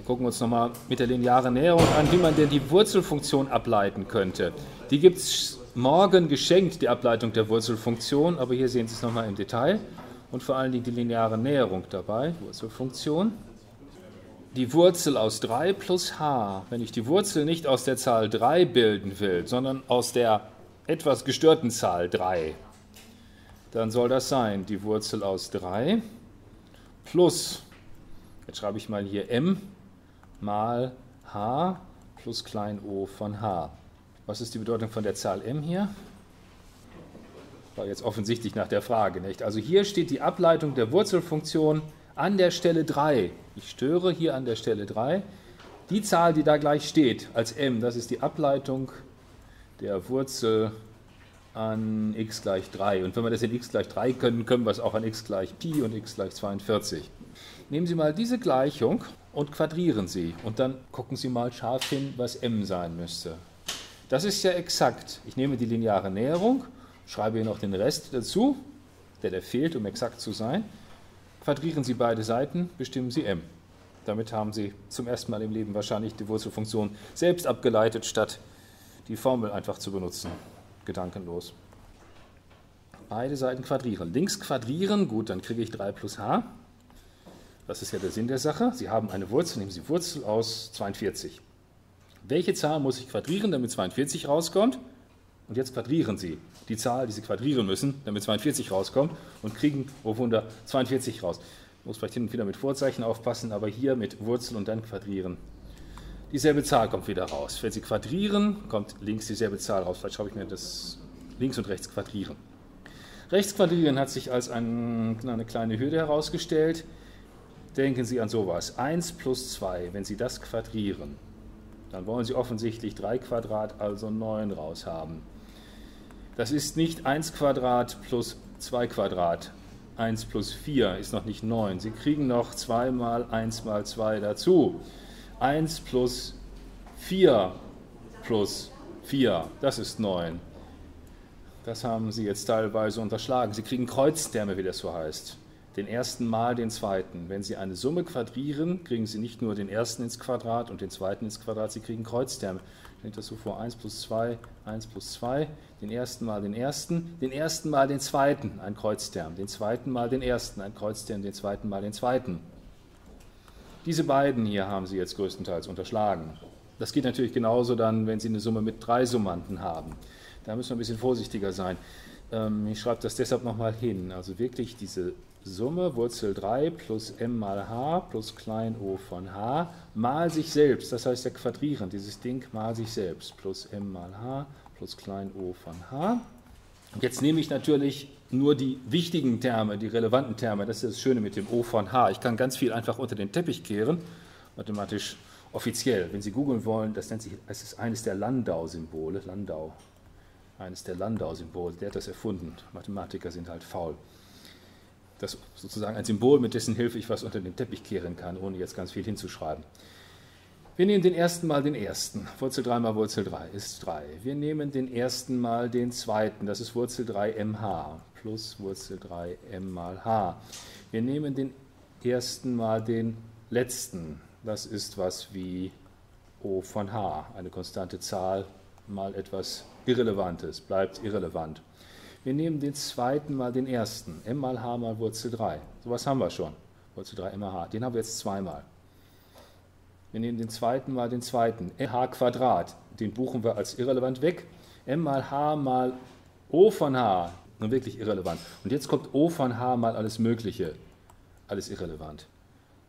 Wir gucken uns nochmal mit der linearen Näherung an, wie man denn die Wurzelfunktion ableiten könnte. Die gibt es morgen geschenkt, die Ableitung der Wurzelfunktion, aber hier sehen Sie es nochmal im Detail und vor allen Dingen die lineare Näherung dabei, Wurzelfunktion. Die Wurzel aus 3 plus h, wenn ich die Wurzel nicht aus der Zahl 3 bilden will, sondern aus der etwas gestörten Zahl 3, dann soll das sein, die Wurzel aus 3 plus, jetzt schreibe ich mal hier m mal h plus klein o von h. Was ist die Bedeutung von der Zahl m hier? War jetzt offensichtlich nach der Frage, nicht? Also hier steht die Ableitung der Wurzelfunktion an der Stelle 3. Ich störe hier an der Stelle 3. Die Zahl, die da gleich steht als m, das ist die Ableitung der Wurzel an x gleich 3. Und wenn wir das in x gleich 3 können, können wir es auch an x gleich Pi und x gleich 42. Nehmen Sie mal diese Gleichung und quadrieren Sie. Und dann gucken Sie mal scharf hin, was m sein müsste. Das ist ja exakt. Ich nehme die lineare Näherung, schreibe hier noch den Rest dazu, der der fehlt, um exakt zu sein. Quadrieren Sie beide Seiten, bestimmen Sie m. Damit haben Sie zum ersten Mal im Leben wahrscheinlich die Wurzelfunktion selbst abgeleitet, statt die Formel einfach zu benutzen gedankenlos. Beide Seiten quadrieren. Links quadrieren, gut, dann kriege ich 3 plus h. Das ist ja der Sinn der Sache. Sie haben eine Wurzel, nehmen Sie Wurzel aus 42. Welche Zahl muss ich quadrieren, damit 42 rauskommt? Und jetzt quadrieren Sie die Zahl, die Sie quadrieren müssen, damit 42 rauskommt und kriegen, oh Wunder, 42 raus. Ich muss vielleicht hin und wieder mit Vorzeichen aufpassen, aber hier mit Wurzel und dann quadrieren dieselbe Zahl kommt wieder raus. Wenn Sie quadrieren, kommt links dieselbe Zahl raus. Vielleicht schreibe ich mir das links und rechts quadrieren. Rechts quadrieren hat sich als ein, eine kleine Hürde herausgestellt. Denken Sie an sowas. 1 plus 2, wenn Sie das quadrieren, dann wollen Sie offensichtlich 3 Quadrat, also 9 raushaben. Das ist nicht 1 Quadrat plus 2 Quadrat. 1 plus 4 ist noch nicht 9. Sie kriegen noch 2 mal 1 mal 2 dazu. 1 plus 4 plus 4, das ist 9. Das haben Sie jetzt teilweise unterschlagen. Sie kriegen Kreuzterme, wie das so heißt. Den ersten mal den zweiten. Wenn Sie eine Summe quadrieren, kriegen Sie nicht nur den ersten ins Quadrat und den zweiten ins Quadrat, Sie kriegen Kreuzterme. Stellt das so vor, 1 plus 2, 1 plus 2, den ersten mal den ersten, den ersten mal den zweiten, ein Kreuzterm, den zweiten mal den ersten, ein Kreuzterm, den zweiten mal den zweiten. Diese beiden hier haben Sie jetzt größtenteils unterschlagen. Das geht natürlich genauso dann, wenn Sie eine Summe mit drei Summanden haben. Da müssen wir ein bisschen vorsichtiger sein. Ähm, ich schreibe das deshalb nochmal hin. Also wirklich diese Summe Wurzel 3 plus m mal h plus klein o von h mal sich selbst, das heißt ja quadrieren, dieses Ding mal sich selbst, plus m mal h plus klein o von h. Und jetzt nehme ich natürlich nur die wichtigen Terme, die relevanten Terme. Das ist das Schöne mit dem O von H. Ich kann ganz viel einfach unter den Teppich kehren, mathematisch offiziell. Wenn Sie googeln wollen, das nennt sich, es ist eines der Landau-Symbole, Landau, eines der Landau-Symbole, der hat das erfunden. Mathematiker sind halt faul. Das sozusagen ein Symbol, mit dessen Hilfe ich was unter den Teppich kehren kann, ohne jetzt ganz viel hinzuschreiben. Wir nehmen den ersten mal den ersten. Wurzel 3 mal Wurzel 3 ist 3. Wir nehmen den ersten mal den zweiten. Das ist Wurzel 3 mh plus Wurzel 3 m mal h. Wir nehmen den ersten mal den letzten. Das ist was wie O von h, eine konstante Zahl mal etwas Irrelevantes, bleibt irrelevant. Wir nehmen den zweiten mal den ersten, m mal h mal Wurzel 3. So was haben wir schon, Wurzel 3 m mal h. Den haben wir jetzt zweimal. Wir nehmen den zweiten mal den zweiten, h Quadrat, den buchen wir als irrelevant weg. m mal h mal o von h, nun wirklich irrelevant. Und jetzt kommt o von h mal alles Mögliche, alles irrelevant.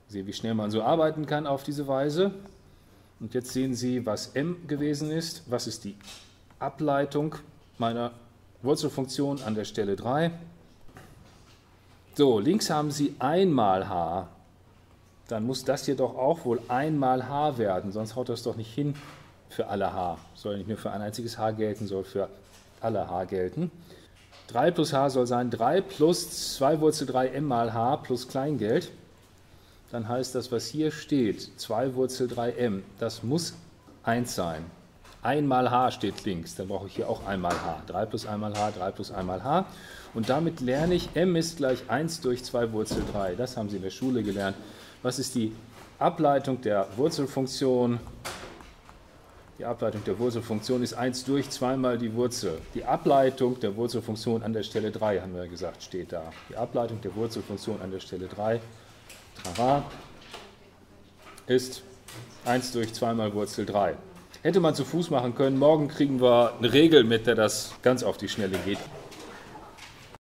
Sehen, wie schnell man so arbeiten kann auf diese Weise. Und jetzt sehen Sie, was m gewesen ist. Was ist die Ableitung meiner Wurzelfunktion an der Stelle 3? So, links haben Sie einmal h dann muss das hier doch auch wohl einmal h werden, sonst haut das doch nicht hin für alle h. Soll nicht nur für ein einziges h gelten, soll für alle h gelten. 3 plus h soll sein 3 plus 2 Wurzel 3 m mal h plus Kleingeld. Dann heißt das, was hier steht, 2 Wurzel 3 m, das muss 1 sein. Einmal h steht links, dann brauche ich hier auch einmal h. 3 plus einmal h, 3 plus einmal h. Und damit lerne ich, m ist gleich 1 durch 2 Wurzel 3. Das haben Sie in der Schule gelernt. Was ist die Ableitung der Wurzelfunktion, die Ableitung der Wurzelfunktion ist 1 durch zweimal die Wurzel. Die Ableitung der Wurzelfunktion an der Stelle 3, haben wir gesagt, steht da. Die Ableitung der Wurzelfunktion an der Stelle 3, trara, ist 1 durch zweimal Wurzel 3. Hätte man zu Fuß machen können. Morgen kriegen wir eine Regel mit, der das ganz auf die Schnelle geht.